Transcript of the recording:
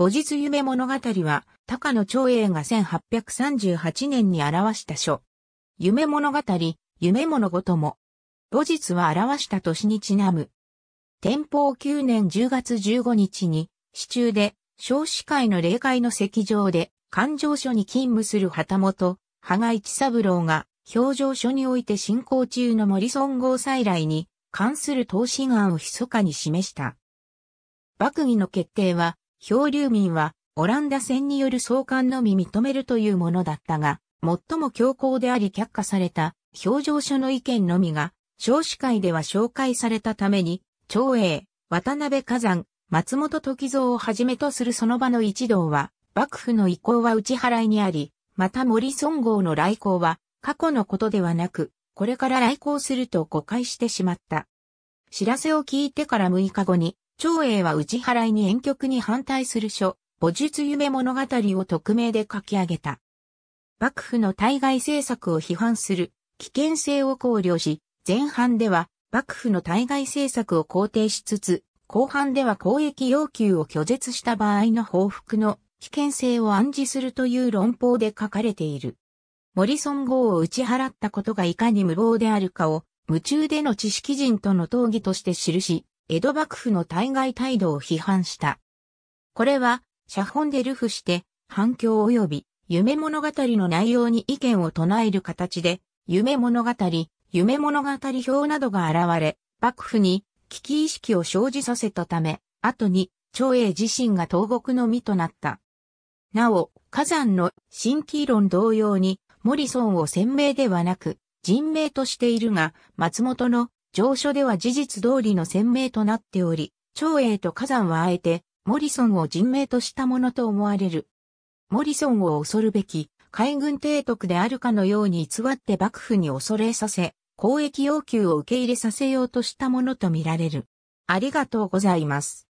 母実夢物語は、高野長英が1838年に表した書。夢物語、夢物ごとも。母実は表した年にちなむ。天保9年10月15日に、市中で、少子会の霊界の席上で、勘定所に勤務する旗本、羽賀一三郎が、表情書において進行中の森村号再来に、関する投資案を密かに示した。幕議の決定は、漂流民はオランダ船による送還のみ認めるというものだったが、最も強硬であり却下された表情書の意見のみが、少子会では紹介されたために、長英、渡辺火山、松本時蔵をはじめとするその場の一同は、幕府の意向は打ち払いにあり、また森孫号の来航は、過去のことではなく、これから来航すると誤解してしまった。知らせを聞いてから6日後に、長英は打ち払いに遠曲に反対する書、母術夢物語を匿名で書き上げた。幕府の対外政策を批判する危険性を考慮し、前半では幕府の対外政策を肯定しつつ、後半では公益要求を拒絶した場合の報復の危険性を暗示するという論法で書かれている。森村号を打ち払ったことがいかに無謀であるかを、夢中での知識人との討議として記し、江戸幕府の対外態度を批判した。これは、写本でルフして、反響及び、夢物語の内容に意見を唱える形で、夢物語、夢物語表などが現れ、幕府に危機意識を生じさせたため、後に、長英自身が東国の身となった。なお、火山の新規論同様に、モリソンを鮮明ではなく、人名としているが、松本の上書では事実通りの鮮明となっており、長英と火山はあえて、モリソンを人命としたものと思われる。モリソンを恐るべき、海軍提督であるかのように偽って幕府に恐れさせ、公益要求を受け入れさせようとしたものとみられる。ありがとうございます。